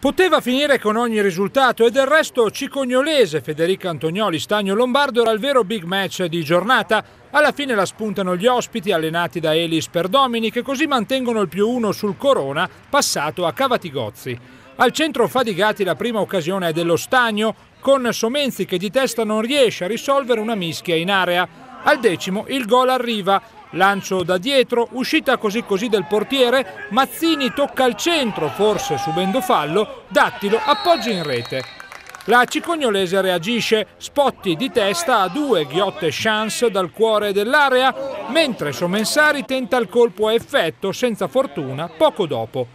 Poteva finire con ogni risultato e del resto Cicognolese, Federica Antonioli, Stagno Lombardo era il vero big match di giornata. Alla fine la spuntano gli ospiti allenati da Elis Perdomini che così mantengono il più uno sul Corona passato a Cavatigozzi. Al centro fadigati la prima occasione è dello Stagno con Somenzi che di testa non riesce a risolvere una mischia in area. Al decimo il gol arriva Lancio da dietro, uscita così così del portiere, Mazzini tocca al centro, forse subendo fallo, Dattilo appoggia in rete. La cicognolese reagisce, Spotti di testa a due ghiotte chance dal cuore dell'area, mentre Somensari tenta il colpo a effetto senza fortuna poco dopo.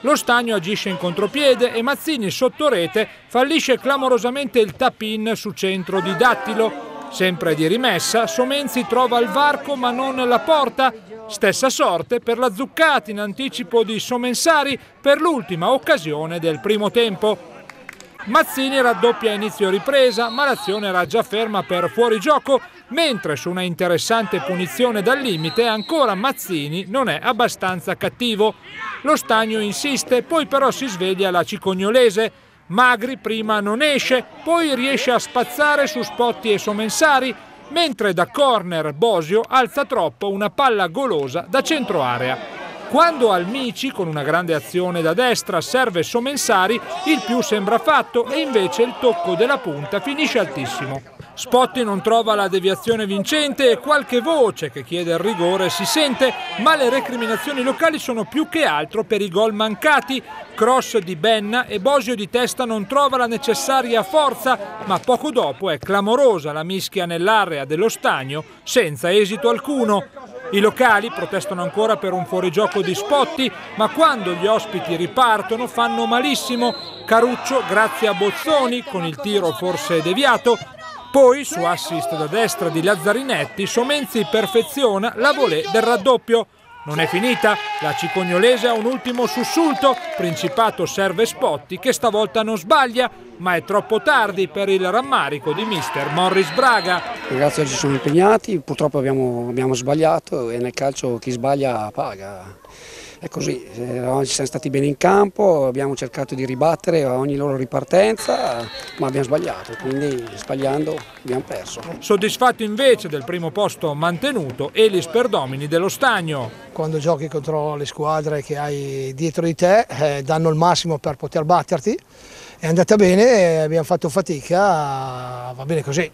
Lo stagno agisce in contropiede e Mazzini sotto rete fallisce clamorosamente il tap-in su centro di Dattilo Sempre di rimessa, Somenzi trova il varco ma non la porta. Stessa sorte per la Zuccati in anticipo di Somensari per l'ultima occasione del primo tempo. Mazzini raddoppia inizio ripresa, ma l'azione era già ferma per fuorigioco, mentre su una interessante punizione dal limite ancora Mazzini non è abbastanza cattivo. Lo stagno insiste, poi però si sveglia la cicognolese. Magri prima non esce, poi riesce a spazzare su Spotti e Somensari, mentre da corner Bosio alza troppo una palla golosa da centro area. Quando al Mici, con una grande azione da destra, serve Somensari, il più sembra fatto e invece il tocco della punta finisce altissimo. Spotti non trova la deviazione vincente e qualche voce che chiede il rigore si sente, ma le recriminazioni locali sono più che altro per i gol mancati. Cross di Benna e Bosio di testa non trova la necessaria forza, ma poco dopo è clamorosa la mischia nell'area dello stagno senza esito alcuno. I locali protestano ancora per un fuorigioco di Spotti, ma quando gli ospiti ripartono fanno malissimo. Caruccio, grazie a Bozzoni, con il tiro forse deviato, poi, su assist da destra di Lazzarinetti, Somenzi perfeziona la volée del raddoppio. Non è finita, la Cicognolese ha un ultimo sussulto, Principato serve Spotti che stavolta non sbaglia, ma è troppo tardi per il rammarico di mister Morris Braga. I ragazzi oggi sono impegnati, purtroppo abbiamo, abbiamo sbagliato e nel calcio chi sbaglia paga. È così, eh, oggi siamo stati bene in campo, abbiamo cercato di ribattere ogni loro ripartenza, ma abbiamo sbagliato, quindi sbagliando abbiamo perso. Soddisfatto invece del primo posto mantenuto, Elis Perdomini dello Stagno. Quando giochi contro le squadre che hai dietro di te, eh, danno il massimo per poter batterti, è andata bene, abbiamo fatto fatica, va bene così.